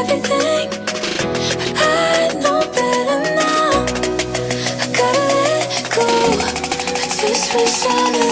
everything. But I know better now. I gotta let go. I just wish I knew